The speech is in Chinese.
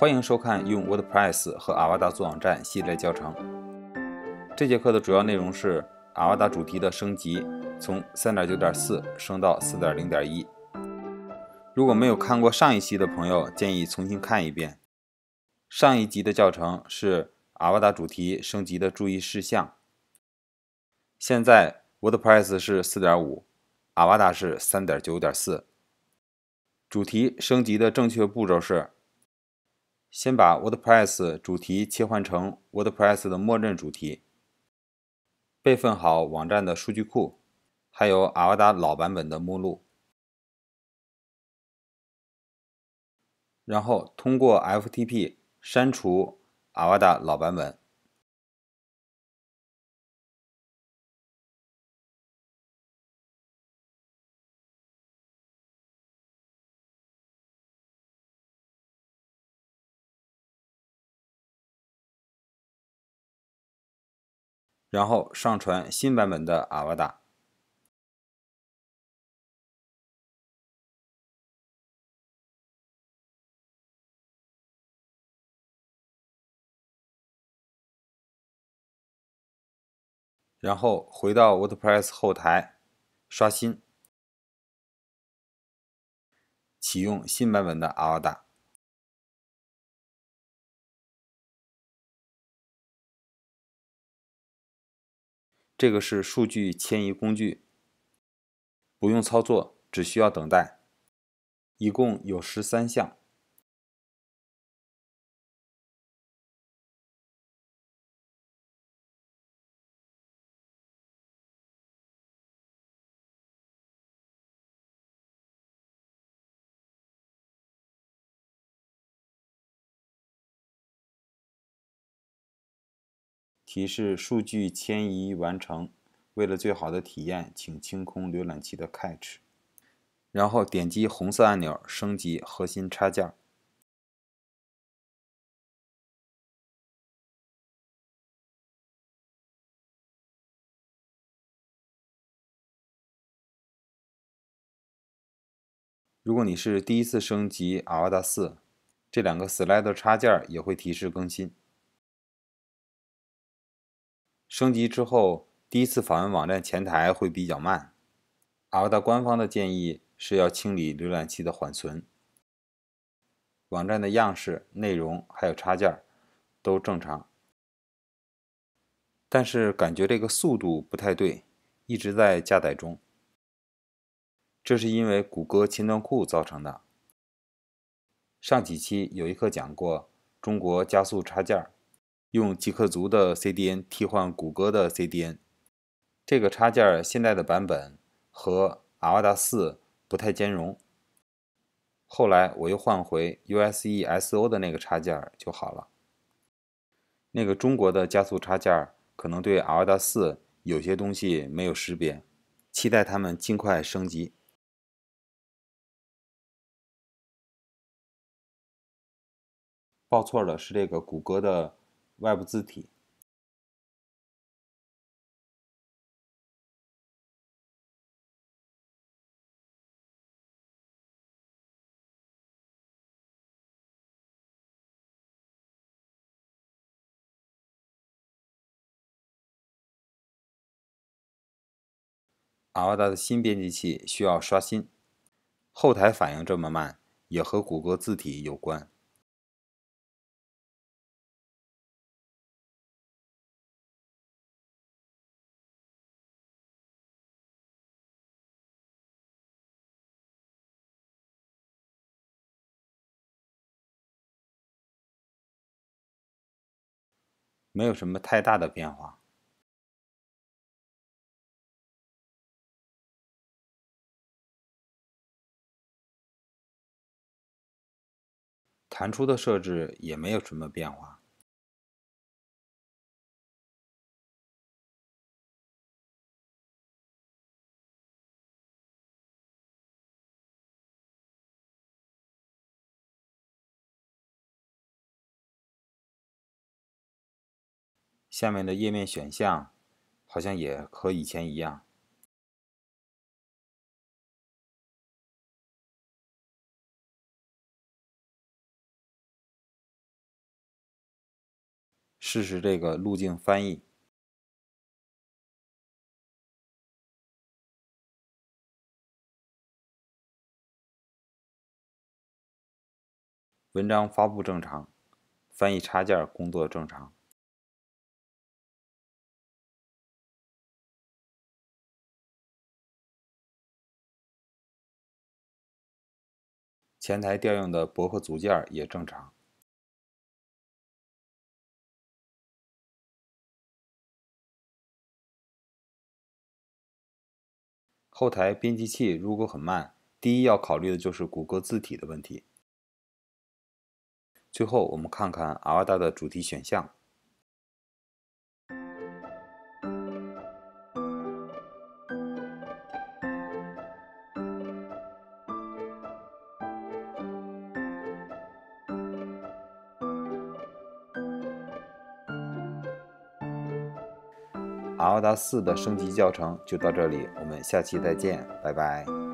欢迎收看用 WordPress 和阿瓦达做网站系列教程。这节课的主要内容是阿瓦达主题的升级，从3.9.4升到4.0.1。如果没有看过上一期的朋友，建议重新看一遍。上一集的教程是阿瓦达主题升级的注意事项。现在 WordPress 是4.5，阿瓦达是3.9.4。主题升级的正确步骤是：先把 WordPress 主题切换成 WordPress 的默认主题，备份好网站的数据库，还有阿瓦达老版本的目录，然后通过 FTP 删除阿瓦达老版本。然后上传新版本的阿瓦达。然后回到 WordPress 后台，刷新，启用新版本的阿这个是数据迁移工具，不用操作，只需要等待。一共有十三项。提示数据迁移完成。为了最好的体验，请清空浏览器的 Cache，然后点击红色按钮升级核心插件。如果你是第一次升级阿瓦达四，这两个 Slider 插件也会提示更新。升级之后，第一次访问网站前台会比较慢。阿瓦达官方的建议是要清理浏览器的缓存。网站的样式、内容还有插件都正常，但是感觉这个速度不太对，一直在加载中。这是因为谷歌前端库造成的。上几期有一课讲过中国加速插件。用极客族的 CDN 替换谷歌的 CDN，这个插件现在的版本和阿瓦达四不太兼容。后来我又换回 USESO 的那个插件就好了。那个中国的加速插件可能对阿瓦达四有些东西没有识别，期待他们尽快升级。报错的是这个谷歌的。外部字体。阿瓦达的新编辑器需要刷新，后台反应这么慢，也和谷歌字体有关。没有什么太大的变化。弹出的设置也没有什么变化。下面的页面选项好像也和以前一样。试试这个路径翻译。文章发布正常，翻译插件工作正常。前台调用的博客组件也正常。后台编辑器如果很慢，第一要考虑的就是谷歌字体的问题。最后，我们看看阿瓦达的主题选项。阿达四的升级教程就到这里，我们下期再见，拜拜。